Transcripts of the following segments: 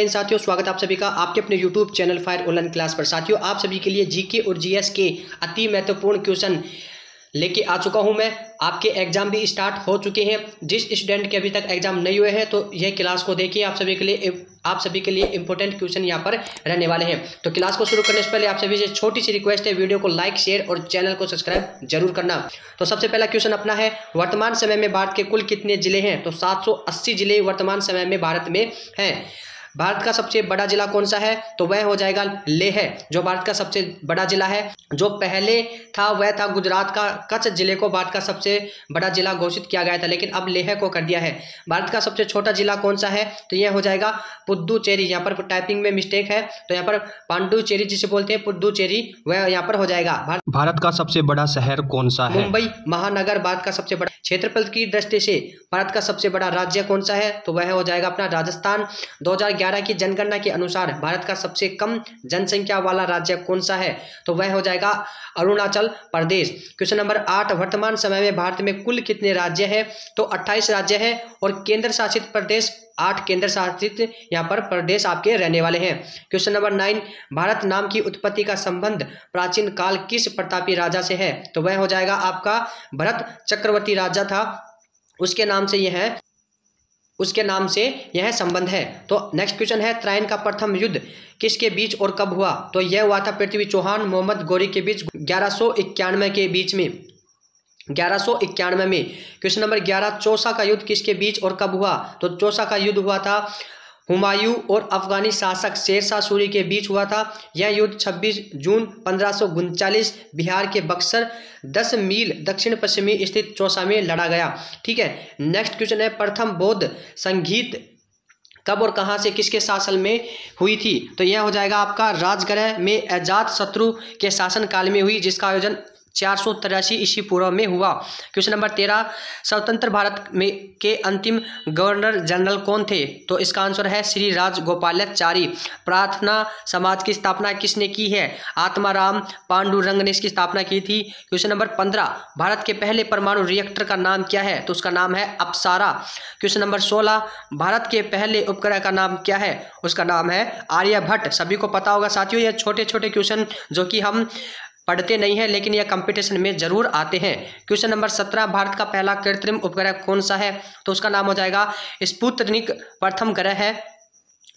इन साथियों, स्वागत आप सभी का आपके अपने YouTube channel fire online class पर। साथियों, आप सभी के लिए जीके और जीएस के अति महत्वपूर्ण क्वेश्चन लेके आ चुका हूँ मैं। आपके एग्ज़ाम भी स्टार्ट हो चुके हैं। जिस स्टूडेंट के अभी तक एग्ज़ाम नहीं हुए हैं तो यह क्लास को देखिए। आप सभी के लिए, आप सभी के लिए इंपॉर्टेंट क्वेश्चन यहाँ पर रहने वाले हैं। तो क्लास को शुरू करने से पहले आप सभी से छोटी सी रिक्वेस्ट है वीडियो को लाइक शेयर और चैनल को सब्सक्राइब ज़रूर करना। तो सबसे पहला क्वेश्चन अपना है, वर्तमान समय में भारत के कुल कितने ज़िले हैं? तो सात ज़िले वर्तमान समय में भारत में हैं। भारत का सबसे बड़ा जिला कौन सा है? तो वह हो जाएगा लेह जो भारत का सबसे बड़ा जिला है। जो पहले था वह था गुजरात का कच्छ ज़िले को भारत का सबसे बड़ा जिला घोषित किया गया था लेकिन अब लेह को कर दिया है। भारत का सबसे छोटा जिला कौन सा है? तो यह हो जाएगा पुद्दुचेरी यहाँ पर टाइपिंग में मिस्टेक है तो यहाँ पर पांडुचेरी जिसे बोलते हैं पुद्दुचेरी वह यहाँ पर हो जाएगा। भारत का सबसे बड़ा शहर कौन सा है? मुंबई महानगर भारत का सबसे बड़ा क्षेत्रफल की दृष्टि से भारत का सबसे बड़ा राज्य कौन सा है? तो वह हो जाएगा अपना राजस्थान। 2011 की जनगणना के अनुसार भारत का सबसे कम जनसंख्या वाला राज्य कौन सा है? तो वह हो जाएगा अरुणाचल प्रदेश। क्वेश्चन नंबर आठ, वर्तमान समय में भारत में कुल कितने राज्य है? तो अट्ठाईस राज्य है और केंद्र शासित प्रदेश आठ केंद्र शासित यहाँ पर प्रदेश आपके रहने वाले हैं। क्वेश्चन नंबर नाइन भारत नाम की उत्पत्ति का संबंध प्राचीन काल किस प्रतापी राजा से है? तो वह हो जाएगा आपका भरत चक्रवर्ती राजा था। उसके नाम से यह है उसके नाम से यह संबंध है। तो नेक्स्ट क्वेश्चन है त्राइन का प्रथम युद्ध किसके बीच और कब हुआ? तो यह हुआ था पृथ्वी चौहान, मोहम्मद गौरी के बीच ग्यारह के बीच में। ग्यारह में। क्वेश्चन नंबर ग्यारह, चौसा का युद्ध किसके बीच और कब हुआ? तो चौसा का युद्ध हुआ था, हुमायूं और अफगानी शासक शेरशाह सूरी के बीच हुआ था। यह युद्ध 26 जून पंद्रह बिहार के बक्सर 10 मील दक्षिण पश्चिमी स्थित चौसा में लड़ा गया। ठीक है, नेक्स्ट क्वेश्चन है, प्रथम बौद्ध संगीत कब और कहाँ से किसके शासन में हुई थी? तो यह हो जाएगा आपका राजगृह में अजात शत्रु के शासन काल में हुई, जिसका आयोजन चार सौ तिरासी ईस्वी पूर्व में हुआ। क्वेश्चन नंबर तेरह, स्वतंत्र भारत में के अंतिम गवर्नर जनरल कौन थे? तो इसका आंसर है श्री राजगोपालाचारी। प्रार्थना समाज की स्थापना किसने की है? आत्माराम पांडुरंग ने इसकी स्थापना की थी। क्वेश्चन नंबर पंद्रह, भारत के पहले परमाणु रिएक्टर का नाम क्या है? तो उसका नाम है अपसारा। क्वेश्चन नंबर सोलह, भारत के पहले उपग्रह का नाम क्या है? उसका नाम है आर्यभट्ट। सभी को पता होगा साथियों, ये छोटे छोटे क्वेश्चन जो कि हम पढ़ते नहीं हैं, लेकिन यह कंपटीशन में ज़रूर आते हैं। क्वेश्चन नंबर सत्रह, भारत का पहला कृत्रिम उपग्रह कौन सा है? तो उसका नाम हो जाएगा स्पुतनिक प्रथम ग्रह है,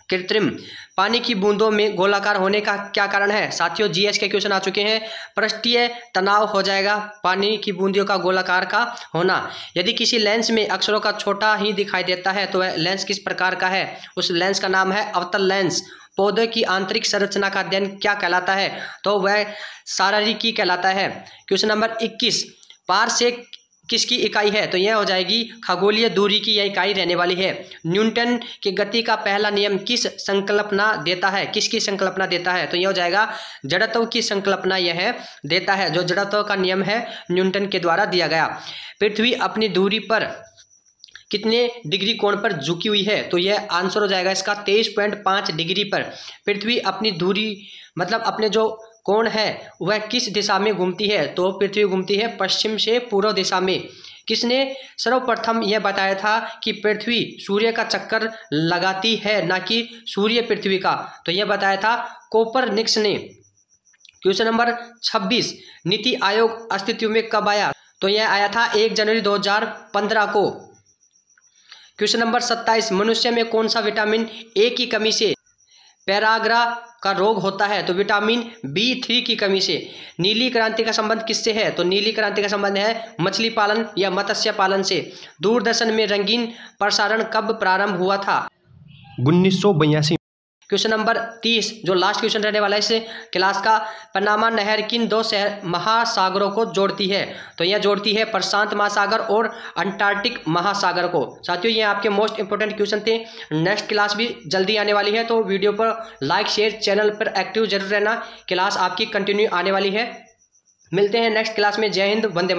कृत्रिम। पानी की बूंदों में गोलाकार होने का क्या कारण है? साथियों जीएस के क्वेश्चन आ चुके हैं। पृष्ठीय तनाव हो जाएगा पानी की बूंदियों का गोलाकार का होना। यदि किसी लेंस में अक्षरों का छोटा ही दिखाई देता है तो वह लेंस किस प्रकार का है? उस लेंस का नाम है अवतल लेंस पौधे की आंतरिक संरचना का अध्ययन क्या कहलाता है? तो वह सारारिकी कहलाता है। क्वेश्चन नंबर इक्कीस, पार से किसकी इकाई है? तो यह हो जाएगी खगोलीय दूरी की यह इकाई रहने वाली है। न्यूटन की गति का पहला नियम किस संकल्पना देता है? किसकी संकल्पना देता है? तो यह हो जाएगा जड़त्व की संकल्पना यह देता है। जो जड़त्व का नियम है, न्यूटन के द्वारा दिया गया। पृथ्वी अपनी दूरी पर कितने डिग्री कोण पर झुकी हुई है? तो यह आंसर हो जाएगा इसका तेईस पॉइंट पाँच डिग्री पर। पृथ्वी अपनी दूरी मतलब अपने जो कोण है, वह किस दिशा में घूमती है? तो पृथ्वी घूमती है पश्चिम से पूर्व दिशा में। किसने सर्वप्रथम यह बताया था कि पृथ्वी सूर्य का चक्कर लगाती है, ना कि सूर्य पृथ्वी का? तो यह बताया था कोपर निक्स ने। क्वेश्चन नंबर छब्बीस, नीति आयोग अस्तित्व में कब आया? तो यह आया था एक जनवरी 2015 को। क्वेश्चन नंबर सत्ताईस, मनुष्य में कौन सा विटामिन ए की कमी से पैराग्रा का रोग होता है? तो विटामिन बी थ्री की कमी से। नीली क्रांति का संबंध किससे है? तो नीली क्रांति का संबंध है मछली पालन या मत्स्य पालन से। दूरदर्शन में रंगीन प्रसारण कब प्रारंभ हुआ था? उन्नीस सौ बयासी क्वेश्चन नंबर तीस, जो लास्ट क्वेश्चन रहने वाला है इस क्लास का पनामा नहर किन दो शहर, महासागरों को जोड़ती है। तो यह जोड़ती है प्रशांत महासागर और अंटार्कटिक महासागर को। साथियों, ये आपके मोस्ट इंपोर्टेंट क्वेश्चन थे। नेक्स्ट क्लास भी जल्दी आने वाली है तो वीडियो पर लाइक शेयर चैनल पर एक्टिव ज़रूर रहना। क्लास आपकी कंटिन्यू आने वाली है। मिलते हैं नेक्स्ट क्लास में। जय हिंद, वंदे